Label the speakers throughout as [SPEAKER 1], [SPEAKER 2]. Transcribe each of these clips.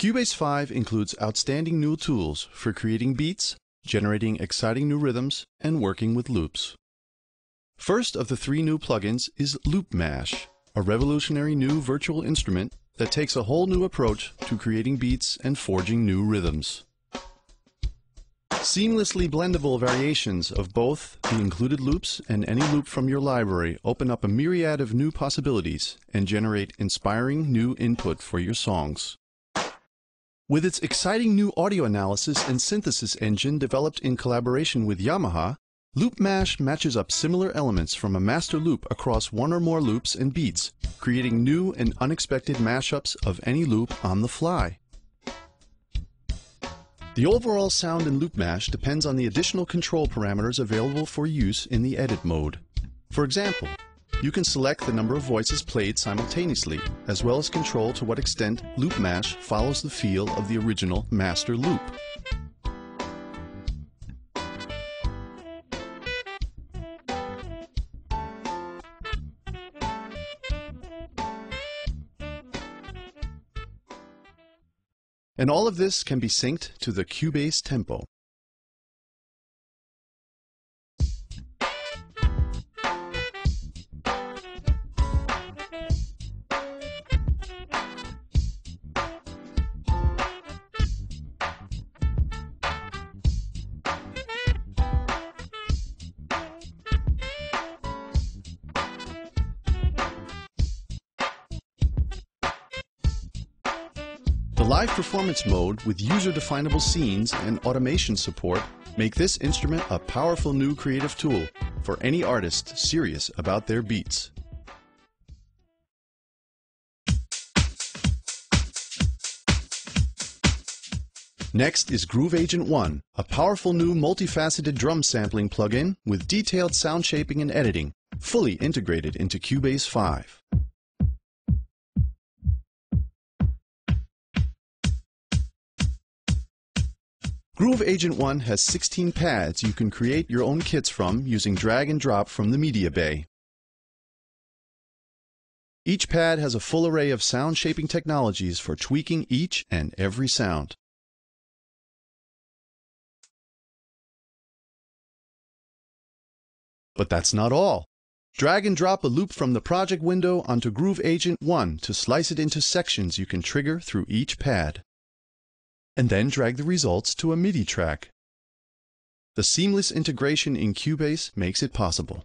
[SPEAKER 1] Cubase 5 includes outstanding new tools for creating beats, generating exciting new rhythms, and working with loops. First of the three new plugins is Loop Mash, a revolutionary new virtual instrument that takes a whole new approach to creating beats and forging new rhythms. Seamlessly blendable variations of both the included loops and any loop from your library open up a myriad of new possibilities and generate inspiring new input for your songs. With its exciting new audio analysis and synthesis engine developed in collaboration with Yamaha, Loop Mash matches up similar elements from a master loop across one or more loops and beats, creating new and unexpected mashups of any loop on the fly. The overall sound in Loop Mash depends on the additional control parameters available for use in the edit mode. For example, you can select the number of voices played simultaneously, as well as control to what extent Loop Mash follows the feel of the original master loop. And all of this can be synced to the Cubase tempo. Live performance mode with user-definable scenes and automation support make this instrument a powerful new creative tool for any artist serious about their beats. Next is Groove Agent 1, a powerful new multifaceted drum sampling plugin with detailed sound shaping and editing, fully integrated into Cubase 5. Groove Agent 1 has 16 pads you can create your own kits from using drag and drop from the media bay. Each pad has a full array of sound shaping technologies for tweaking each and every sound. But that's not all. Drag and drop a loop from the project window onto Groove Agent 1 to slice it into sections you can trigger through each pad and then drag the results to a MIDI track. The seamless integration in Cubase makes it possible.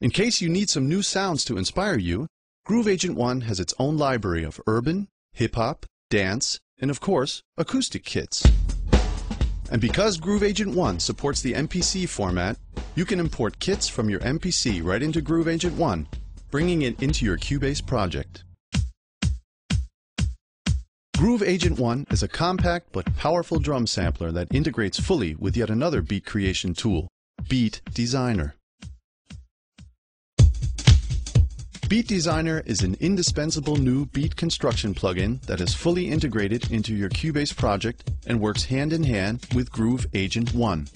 [SPEAKER 1] In case you need some new sounds to inspire you, Groove Agent 1 has its own library of urban, hip hop, dance, and of course, acoustic kits. And because Groove Agent 1 supports the MPC format, you can import kits from your MPC right into Groove Agent 1 bringing it into your Cubase project. Groove Agent 1 is a compact but powerful drum sampler that integrates fully with yet another beat creation tool, Beat Designer. Beat Designer is an indispensable new beat construction plugin that is fully integrated into your Cubase project and works hand in hand with Groove Agent 1.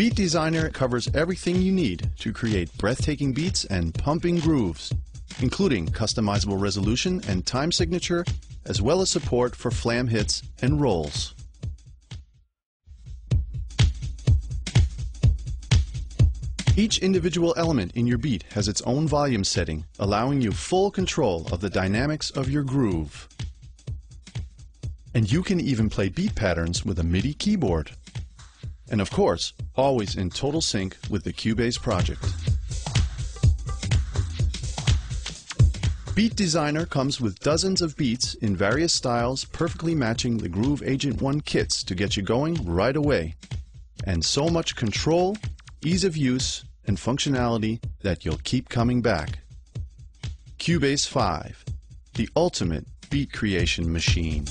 [SPEAKER 1] Beat Designer covers everything you need to create breathtaking beats and pumping grooves, including customizable resolution and time signature, as well as support for flam hits and rolls. Each individual element in your beat has its own volume setting, allowing you full control of the dynamics of your groove. And you can even play beat patterns with a MIDI keyboard. And of course, always in total sync with the Cubase project. Beat Designer comes with dozens of beats in various styles perfectly matching the Groove Agent 1 kits to get you going right away. And so much control, ease of use, and functionality that you'll keep coming back. Cubase 5, the ultimate beat creation machine.